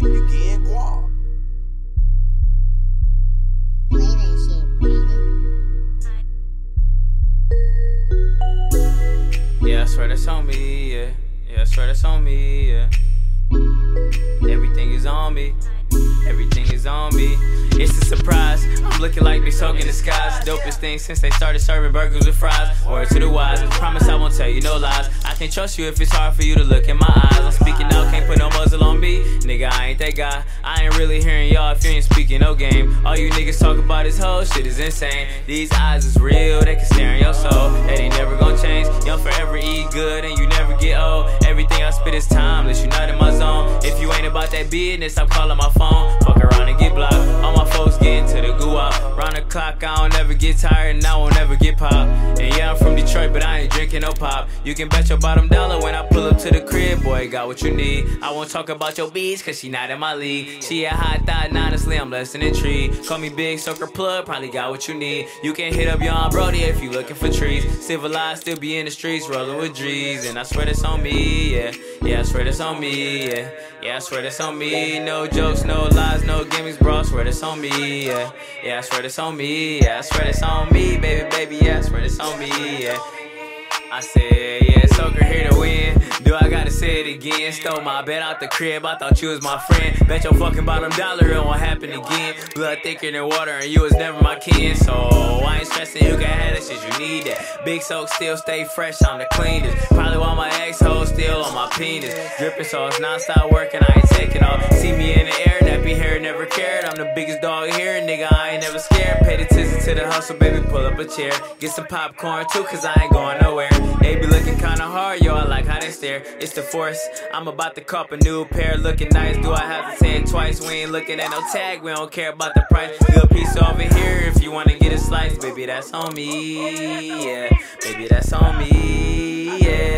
boy, you. Yeah, I swear that's on me, yeah. Yeah, I swear that's on me, yeah. Everything is on me. Everything is on me. It's a surprise. I'm looking like they soaking the skies. Dopest thing since they started serving burgers with fries. Word to the wise. Promise I won't tell you no lies. I can trust you if it's hard for you to look in my eyes. I'm speaking out, can't put no muzzle on me. Nigga, I ain't that guy. I ain't really hearing y'all if you ain't speaking no game. All you niggas talk about this whole shit is insane. These eyes is real, they can stare in your soul. That ain't never gonna change. Young forever eat good and you never get old. Everything I spit is timeless, you not in my zone. If you ain't about that business, I'm calling my phone. Fuck around and get blocked. All my folks getting to the goo I don't ever get tired and I won't ever get pop. And yeah, I'm from Detroit, but I ain't drinking no pop. You can bet your bottom dollar when I pull up to the crib, boy, got what you need. I won't talk about your beats, cause she not in my league. She a hot thought, and honestly, I'm less than tree. Call me Big Sucker Plug, probably got what you need. You can hit up Young Brody if you looking for trees. Civilized, still be in the streets, rolling with G's. And I swear this on me, yeah. Yeah, I swear this on me, yeah. Yeah, I swear that's on me. No jokes, no lies, no gimmicks, bro. I swear that's on me, yeah. Yeah, I swear that's on me, yeah. I swear that's on me, baby, baby, yeah. I swear that's on me, yeah. I said, yeah, Soaker here to win. Do I gotta say it again? Stole my bed out the crib, I thought you was my friend. Bet your fucking bottom dollar it won't happen again. Blood thicker than water, and you was never my kin. So I stressing, you can have that shit, you need that. Big Soak still stay fresh, I'm the cleanest. Probably while my ex hoe still on my penis. Dripping sauce, non-stop working, I ain't taking off. See me in the air, nappy hair, never cared. I'm the biggest dog here, nigga, I ain't never scared. Paid attention to the hustle, baby, pull up a chair. Get some popcorn too, cause I ain't going nowhere. Stare. It's the force, I'm about to cop a new pair, looking nice. Do I have to say it twice? We ain't looking at no tag, we don't care about the price. Good piece over here if you wanna get a slice, baby, that's on me, yeah. Baby, that's on me, yeah.